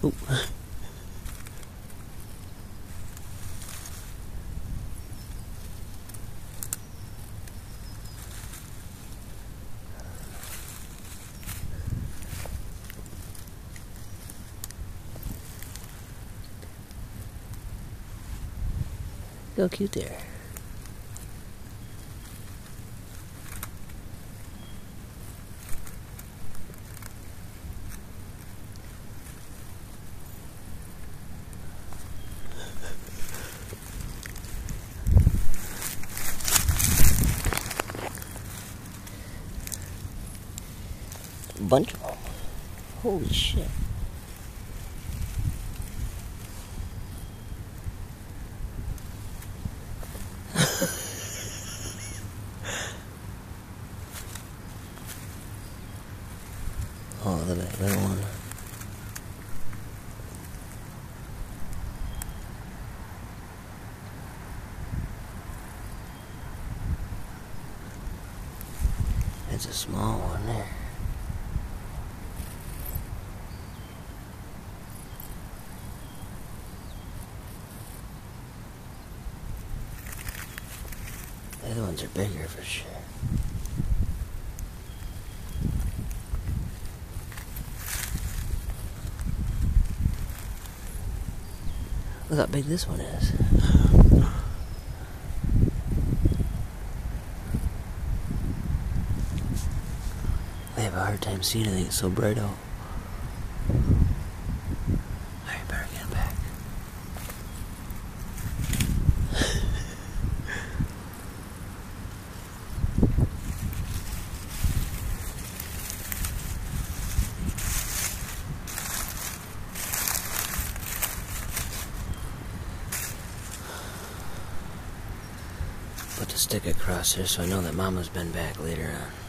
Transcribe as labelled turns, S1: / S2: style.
S1: Oh. Go cute there. Bunch of. Holy shit. oh, look at little one. It's a small one there. Ones are bigger for sure. Look how big this one is. I have a hard time seeing anything, it's so bright out. Stick across there so I know that Mama's been back later on.